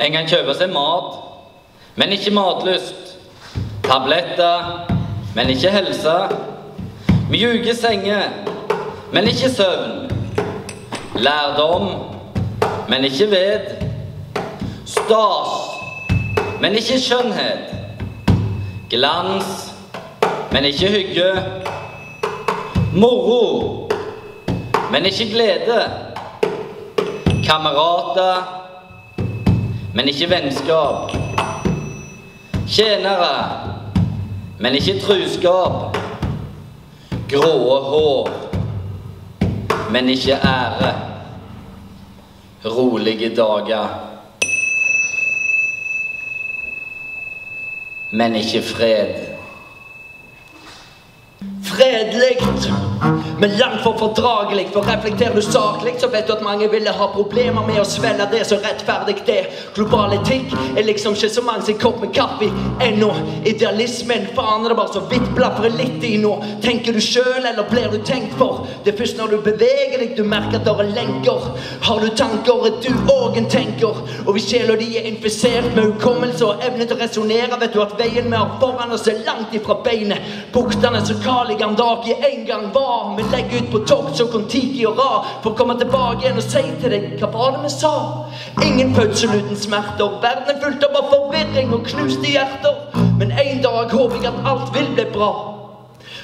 En kan kjøpe seg mat, men ikke matlyst. Tabletter, men ikke helse. Mjuke senger, men ikke søvn. Lærdom, men ikke ved. Stas, men ikke skjønnhet. Glans, men ikke hygge. Moro, men ikke glede. Kamerater, men ikke vennskap. Tjenere, men ikke truskap. Gråe hår, men ikke ære. Rolige dager, men ikke fred. Fredelig, men langt for fordragelig. For reflekterer du saklig, så vet du at mange ville ha problemer med å svelge det så rettferdig det. Global etikk er liksom ikke så mange sin kopp med kaffe ennå. Idealismen, faen er det bare så vidt blafrer litt i nå. Tenker du sjøl, eller blir du tenkt for? Det er først når du beveger deg du merker at det er lenker. Har du tanker, er du òg en tenker. Og hvis sjela di er infisert med hukommelse og evne til å resonnere, vet du at veien vi har foran oss er langt ifra beinet. Buktene så Kali Gandaki en gang var. Vi legger ut på tokt så Kon-Tiki og Ra for å komme tilbake igjen og si til deg hva var det vi sa? Ingen fødsel uten smerter. Verden er fullt av forvirring og knuste hjerter. Men en dag håper jeg at alt vil bli bra.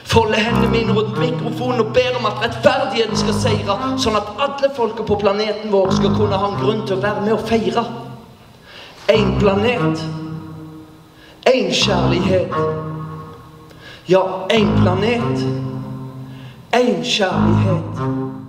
Folder hendene mine rundt mikrofonen og ber om at rettferdigheten skal seire, sånn at alle folka på planeten vår skal kunne ha en grunn til å være med og feire. Én planet, én kjærlighet. Ja, én planet, én kjærlighet.